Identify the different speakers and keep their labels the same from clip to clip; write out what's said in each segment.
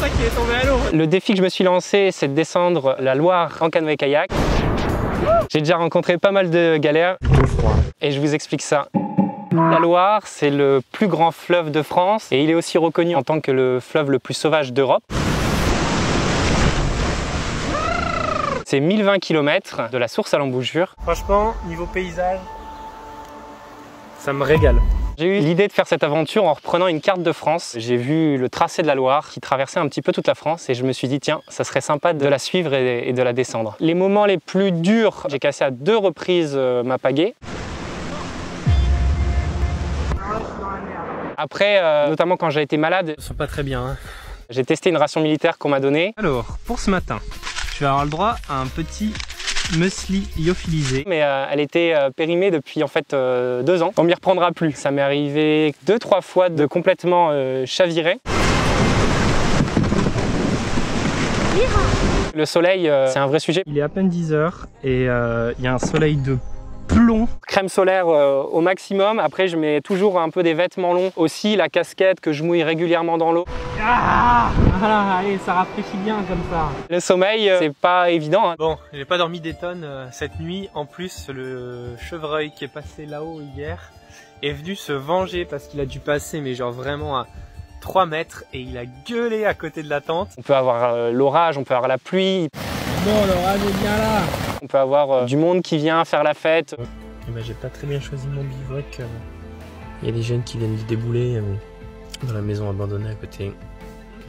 Speaker 1: ça qu'il est tombé à l'eau.
Speaker 2: Le défi que je me suis lancé, c'est de descendre la Loire en canoë-kayak. J'ai déjà rencontré pas mal de galères et je vous explique ça. La Loire, c'est le plus grand fleuve de France et il est aussi reconnu en tant que le fleuve le plus sauvage d'Europe. C'est 1020 km de la source à l'embouchure.
Speaker 1: Franchement, niveau paysage, ça me régale.
Speaker 2: J'ai eu l'idée de faire cette aventure en reprenant une carte de France. J'ai vu le tracé de la Loire qui traversait un petit peu toute la France et je me suis dit tiens, ça serait sympa de la suivre et de la descendre. Les moments les plus durs, j'ai cassé à deux reprises euh, ma pagaie. Après, euh, notamment quand j'ai été malade,
Speaker 1: je sens pas très bien. Hein.
Speaker 2: J'ai testé une ration militaire qu'on m'a donnée.
Speaker 1: Alors, pour ce matin, je vais avoir le droit à un petit muesli lyophilisé.
Speaker 2: Mais euh, elle était euh, périmée depuis en fait euh, deux ans. On m'y reprendra plus. Ça m'est arrivé deux, trois fois de complètement chavirer. Le soleil, c'est un vrai sujet.
Speaker 1: Il est à peine 10 heures et il y a un soleil de plomb.
Speaker 2: Crème solaire euh, au maximum. Après, je mets toujours un peu des vêtements longs. Aussi, la casquette que je mouille régulièrement dans l'eau.
Speaker 1: Ah allez, ça rafraîchit bien comme ça.
Speaker 2: Le sommeil, euh, c'est pas évident. Hein.
Speaker 1: Bon, j'ai pas dormi des tonnes euh, cette nuit. En plus, le chevreuil qui est passé là-haut hier est venu se venger parce qu'il a dû passer, mais genre vraiment à 3 mètres et il a gueulé à côté de la tente.
Speaker 2: On peut avoir l'orage, on peut avoir la pluie.
Speaker 1: Bon, l'orage est bien là
Speaker 2: on peut avoir euh, du monde qui vient faire la fête.
Speaker 1: Eh ben, j'ai pas très bien choisi mon bivouac. Euh. Il y a des jeunes qui viennent de débouler euh, dans la maison abandonnée à côté,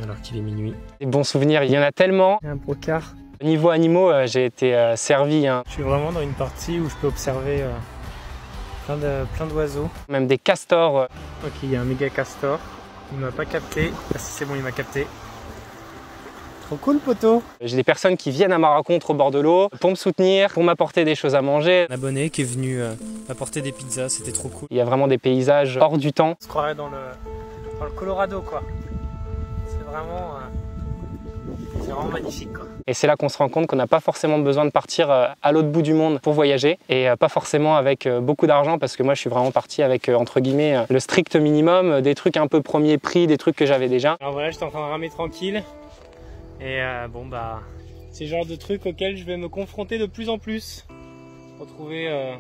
Speaker 1: alors qu'il est minuit.
Speaker 2: Des bons souvenirs, il y en a tellement.
Speaker 1: Il y a un brocard.
Speaker 2: Niveau animaux, j'ai été servi. Hein.
Speaker 1: Je suis vraiment dans une partie où je peux observer plein d'oiseaux.
Speaker 2: Même des castors.
Speaker 1: Ok, il y a un méga castor. Il m'a pas capté. Ah si c'est bon, il m'a capté cool poteau
Speaker 2: J'ai des personnes qui viennent à ma rencontre au bord de l'eau pour me soutenir, pour m'apporter des choses à manger.
Speaker 1: Un abonné qui est venu euh, m'apporter des pizzas, c'était trop cool.
Speaker 2: Il y a vraiment des paysages hors du temps.
Speaker 1: On se croirait dans le, dans le Colorado quoi. C'est vraiment... Euh, c'est vraiment magnifique quoi.
Speaker 2: Et c'est là qu'on se rend compte qu'on n'a pas forcément besoin de partir euh, à l'autre bout du monde pour voyager et pas forcément avec beaucoup d'argent parce que moi je suis vraiment parti avec entre guillemets le strict minimum, des trucs un peu premier prix, des trucs que j'avais déjà.
Speaker 1: Alors voilà, j'étais en train de ramer tranquille. Et euh, bon bah, c'est le genre de truc auquel je vais me confronter de plus en plus. Retrouver euh,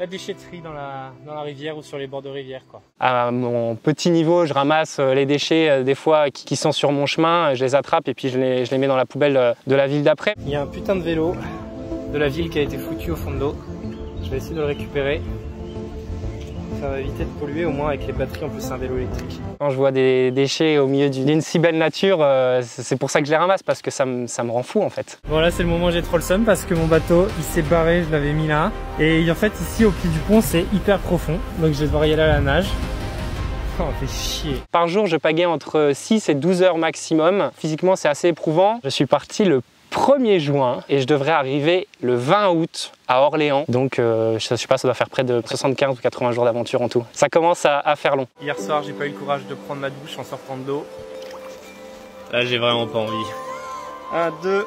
Speaker 1: la déchetterie dans la, dans la rivière ou sur les bords de rivière. Quoi.
Speaker 2: À mon petit niveau, je ramasse euh, les déchets des fois qui, sont sur mon chemin, je les attrape et puis je les, je les mets dans la poubelle de la ville d'après.
Speaker 1: Il y a un putain de vélo de la ville qui a été foutu au fond de l'eau. Je vais essayer de le récupérer ça va éviter de polluer au moins avec les batteries en plus c'est un vélo électrique.
Speaker 2: Quand je vois des déchets au milieu d'une si belle nature, euh, c'est pour ça que je les ramasse parce que ça me, ça me rend fou en fait.
Speaker 1: Bon là c'est le moment où j'ai trop le seum parce que mon bateau il s'est barré, je l'avais mis là. Et en fait ici au pied du pont c'est hyper profond donc je vais devoir y aller à la nage. Oh, fait chier.
Speaker 2: Par jour, je pagaie entre 6 et 12 heures maximum. Physiquement, c'est assez éprouvant. Je suis parti le 1er juin et je devrais arriver le 20 août à Orléans. Donc euh, je sais pas, ça doit faire près de 75 ou 80 jours d'aventure en tout. Ça commence à, faire long.
Speaker 1: Hier soir, j'ai pas eu le courage de prendre ma douche en sortant de l'eau. Là, j'ai vraiment pas envie. Un, deux.